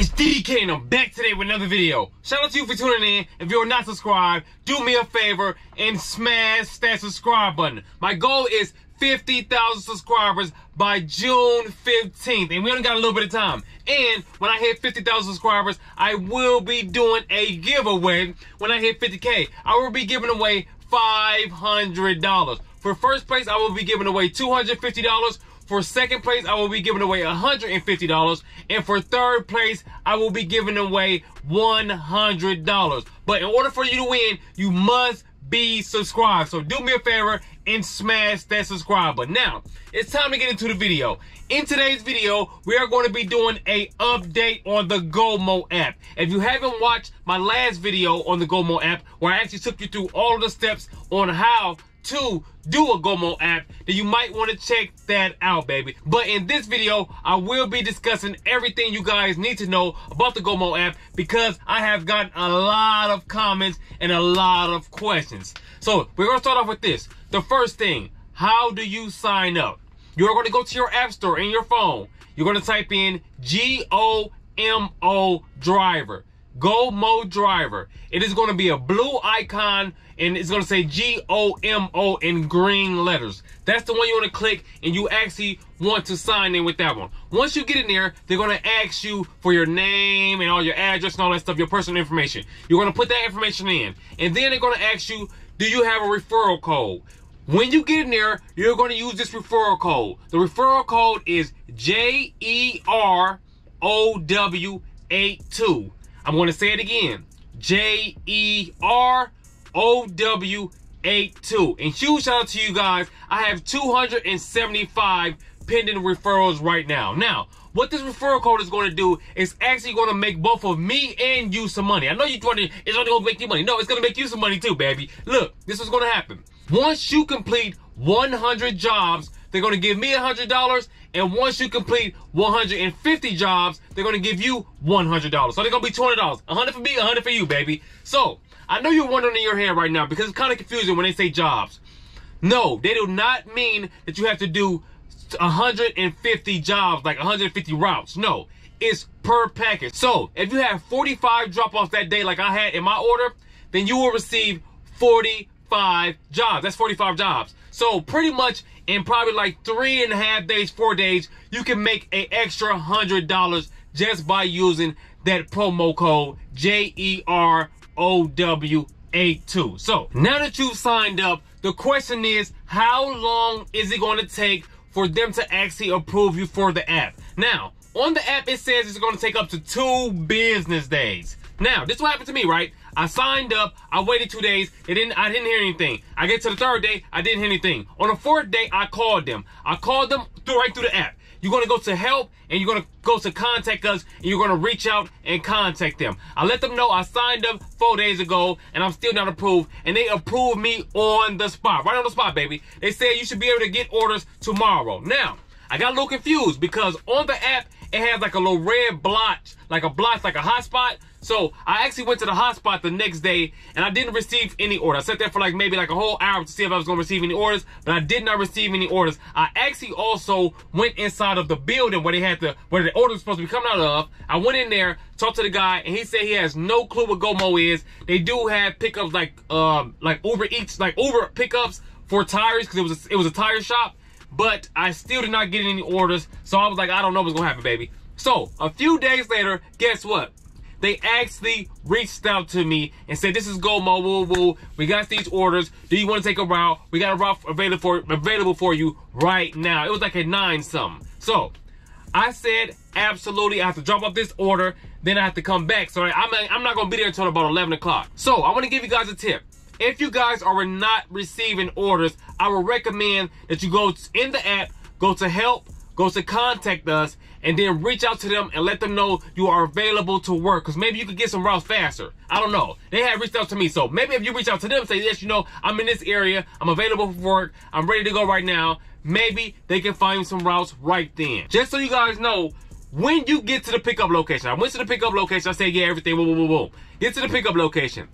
It's DDK and I'm back today with another video. Shout out to you for tuning in. If you're not subscribed, do me a favor and smash that subscribe button. My goal is 50,000 subscribers by June 15th. And we only got a little bit of time. And when I hit 50,000 subscribers, I will be doing a giveaway. When I hit 50K, I will be giving away $500. For first place, I will be giving away $250. For second place, I will be giving away $150. And for third place, I will be giving away $100. But in order for you to win, you must be subscribed. So do me a favor and smash that subscribe button. Now, it's time to get into the video. In today's video, we are going to be doing a update on the GoMo app. If you haven't watched my last video on the GoMo app, where I actually took you through all of the steps on how to do a GoMo app, then you might want to check that out, baby. But in this video, I will be discussing everything you guys need to know about the GoMo app because I have gotten a lot of comments and a lot of questions. So we're going to start off with this. The first thing, how do you sign up? You're going to go to your app store in your phone. You're going to type in G-O-M-O driver. GoMo driver. It is going to be a blue icon and it's going to say G-O-M-O in green letters. That's the one you want to click and you actually want to sign in with that one. Once you get in there, they're going to ask you for your name and all your address and all that stuff, your personal information. You're going to put that information in. And then they're going to ask you, do you have a referral code? When you get in there, you're going to use this referral code. The referral code is J-E-R-O-W-82. I'm going to say it again. J E R O W 82. And huge shout out to you guys. I have 275 pending referrals right now. Now, what this referral code is going to do is actually going to make both of me and you some money. I know you're wondering, it's only going to make you money. No, it's going to make you some money too, baby. Look, this is going to happen. Once you complete 100 jobs, they're going to give me $100 and once you complete 150 jobs, they're gonna give you $100. So they're gonna be $200. 100 for me, 100 for you, baby. So, I know you're wondering in your head right now because it's kind of confusing when they say jobs. No, they do not mean that you have to do 150 jobs, like 150 routes. No, it's per package. So, if you have 45 drop-offs that day like I had in my order, then you will receive 45 jobs. That's 45 jobs. So pretty much in probably like three and a half days, four days, you can make an extra hundred dollars just by using that promo code J-E-R-O-W-82. So now that you've signed up, the question is, how long is it going to take for them to actually approve you for the app? Now, on the app, it says it's going to take up to two business days. Now, this is what happened to me, right? I signed up. I waited two days. It didn't. I didn't hear anything. I get to the third day. I didn't hear anything. On the fourth day, I called them. I called them through right through the app. You're gonna go to help and you're gonna go to contact us and you're gonna reach out and contact them. I let them know I signed up four days ago and I'm still not approved and they approved me on the spot, right on the spot, baby. They said you should be able to get orders tomorrow. Now, I got a little confused because on the app, it has like a little red blotch, like a blotch, like a hotspot. So I actually went to the hotspot the next day and I didn't receive any orders. I sat there for like maybe like a whole hour to see if I was to receive any orders, but I did not receive any orders. I actually also went inside of the building where they had the, where the order was supposed to be coming out of. I went in there, talked to the guy, and he said he has no clue what GoMo is. They do have pickups like, um, like Uber Eats, like Uber pickups for tires because it was, a, it was a tire shop but I still did not get any orders. So I was like, I don't know what's gonna happen, baby. So a few days later, guess what? They actually reached out to me and said, this is Go Mobile. We got these orders. Do you want to take a route? We got a route available for, available for you right now. It was like a nine something. So I said, absolutely. I have to drop off this order. Then I have to come back. So I'm, I'm not going to be there until about 11 o'clock. So I want to give you guys a tip. If you guys are not receiving orders, I would recommend that you go in the app, go to help, go to contact us, and then reach out to them and let them know you are available to work. Because maybe you could get some routes faster. I don't know. They have reached out to me. So maybe if you reach out to them, say, yes, you know, I'm in this area. I'm available for work. I'm ready to go right now. Maybe they can find some routes right then. Just so you guys know, when you get to the pickup location, I went to the pickup location. I said, yeah, everything, boom, boom, boom, boom. Get to the pickup location.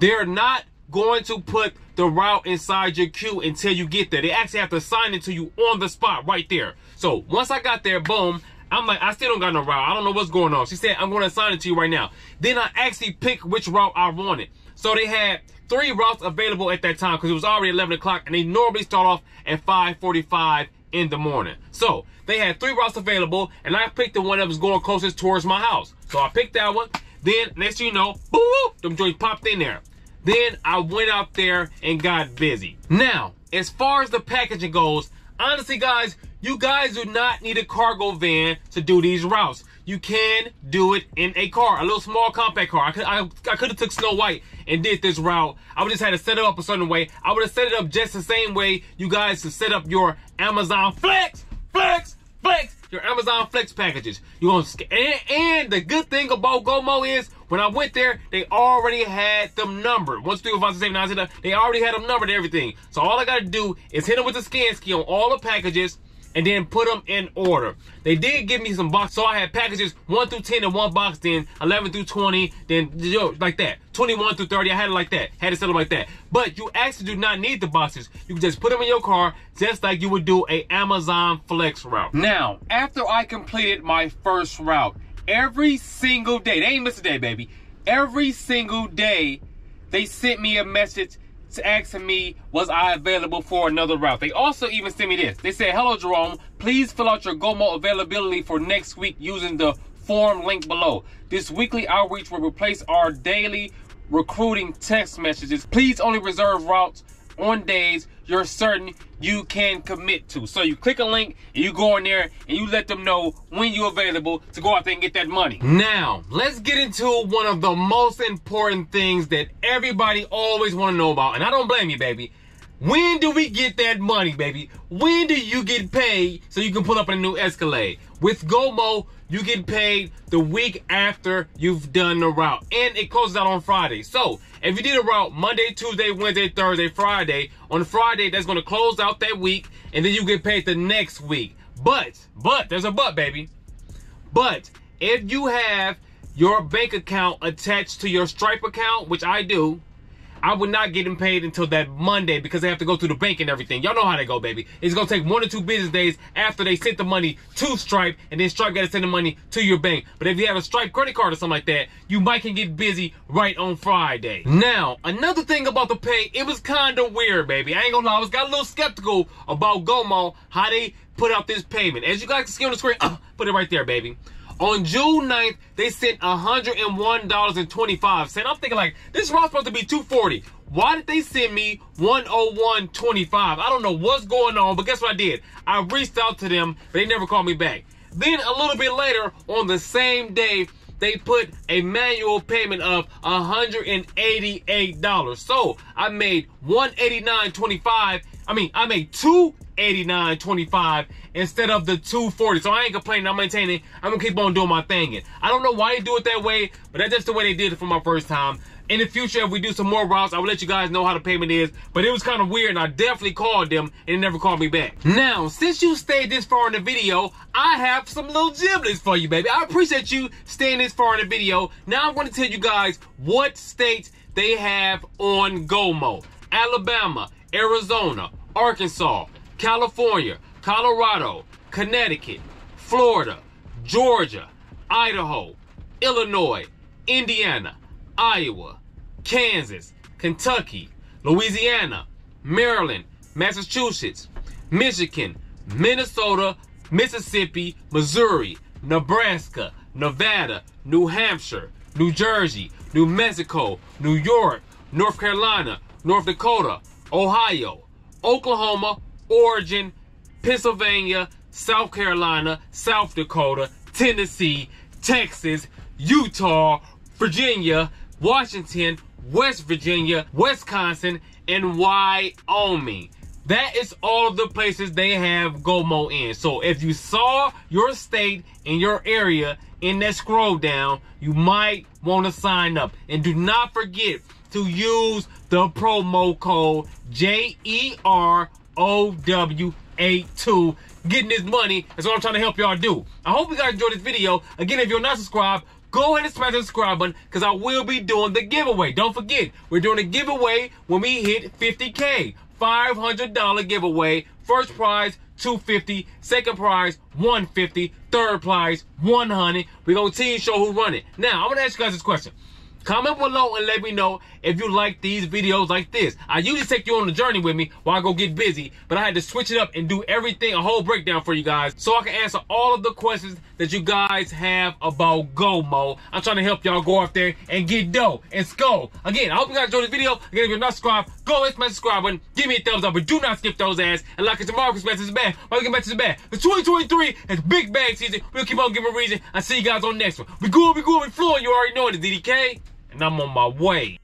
They're not going to put the route inside your queue until you get there. They actually have to sign it to you on the spot right there. So once I got there, boom, I'm like, I still don't got no route. I don't know what's going on. She said, I'm going to assign it to you right now. Then I actually picked which route I wanted. So they had three routes available at that time because it was already 11 o'clock and they normally start off at 5.45 in the morning. So they had three routes available and I picked the one that was going closest towards my house. So I picked that one. Then next you know, boom, them joints popped in there. Then I went out there and got busy. Now, as far as the packaging goes, honestly guys, you guys do not need a cargo van to do these routes. You can do it in a car, a little small compact car. I could I, I could have took Snow White and did this route. I would just had to set it up a certain way. I would have set it up just the same way you guys to set up your Amazon Flex, Flex, Flex, your Amazon Flex packages. You gonna and, and the good thing about Gomo is when I went there, they already had them numbered. Once through five, six, nine, they already had them numbered and everything. So all I gotta do is hit them with the scan ski on all the packages and then put them in order. They did give me some boxes, so I had packages 1 through 10 in one box, then 11 through 20, then yo, like that. 21 through 30, I had it like that. Had it set up like that. But you actually do not need the boxes. You can just put them in your car, just like you would do a Amazon Flex route. Now, after I completed my first route, every single day, they ain't miss a day, baby. Every single day, they sent me a message asking me, was I available for another route? They also even sent me this. They said, hello, Jerome. Please fill out your GOMO availability for next week using the form link below. This weekly outreach will replace our daily recruiting text messages. Please only reserve routes on days you're certain you can commit to. So you click a link and you go in there and you let them know when you're available to go out there and get that money. Now, let's get into one of the most important things that everybody always want to know about. And I don't blame you, baby. When do we get that money, baby? When do you get paid so you can pull up a new Escalade? With GoMo, you get paid the week after you've done the route. And it closes out on Friday. So, if you did a route Monday, Tuesday, Wednesday, Thursday, Friday, on Friday, that's going to close out that week. And then you get paid the next week. But, but, there's a but, baby. But, if you have your bank account attached to your Stripe account, which I do, I would not get them paid until that Monday because they have to go through the bank and everything. Y'all know how they go, baby. It's gonna take one or two business days after they sent the money to Stripe, and then Stripe gotta send the money to your bank. But if you have a Stripe credit card or something like that, you might can get busy right on Friday. Now, another thing about the pay, it was kinda weird, baby. I ain't gonna lie, I was got a little skeptical about Gomo, how they put out this payment. As you guys can see on the screen, uh, put it right there, baby. On June 9th, they sent $101.25. I'm thinking like, this route's supposed to be 240. Why did they send me 101.25? I don't know what's going on, but guess what I did? I reached out to them, but they never called me back. Then a little bit later, on the same day, they put a manual payment of $188. So I made 189.25. I mean, I made two 89.25 instead of the 240. So I ain't complaining. I'm maintaining. I'm gonna keep on doing my thing. I don't know why they do it that way, but that's just the way they did it for my first time. In the future, if we do some more routes, I will let you guys know how the payment is. But it was kind of weird, and I definitely called them, and they never called me back. Now, since you stayed this far in the video, I have some little giblets for you, baby. I appreciate you staying this far in the video. Now I'm going to tell you guys what states they have on GOMO. Alabama, Arizona, Arkansas, California, Colorado, Connecticut, Florida, Georgia, Idaho, Illinois, Indiana, Iowa, Kansas, Kentucky, Louisiana, Maryland, Massachusetts, Michigan, Minnesota, Mississippi, Missouri, Nebraska, Nevada, New Hampshire, New Jersey, New Mexico, New York, North Carolina, North Dakota, Ohio, Oklahoma, Oregon, Pennsylvania, South Carolina, South Dakota, Tennessee, Texas, Utah, Virginia, Washington, West Virginia, Wisconsin, and Wyoming. That is all of the places they have GOMO in. So if you saw your state and your area in that scroll down, you might want to sign up. And do not forget to use the promo code J-E-R-O-W-82. Getting this money is what I'm trying to help y'all do. I hope you guys enjoyed this video. Again, if you're not subscribed, go ahead and smash the subscribe button because I will be doing the giveaway. Don't forget, we're doing a giveaway when we hit 50K. $500 giveaway. First prize, 250 Second prize, 150 Third prize, 100. We're going to team show who run it. Now, I'm to ask you guys this question. Comment below and let me know if you like these videos like this. I usually take you on the journey with me while I go get busy, but I had to switch it up and do everything, a whole breakdown for you guys, so I can answer all of the questions that you guys have about Go Mo. I'm trying to help y'all go out there and get dough and skull. Again, I hope you guys enjoyed this video. Again, if you're not subscribed, go hit my subscribe button, give me a thumbs up, but do not skip those ads. And like it tomorrow, because is bad. Why we get back to the bad? The 2023 is big bag season. We'll keep on giving a reason. I'll see you guys on the next one. We good, we good, we flowing. You already know it. DDK and I'm on my way.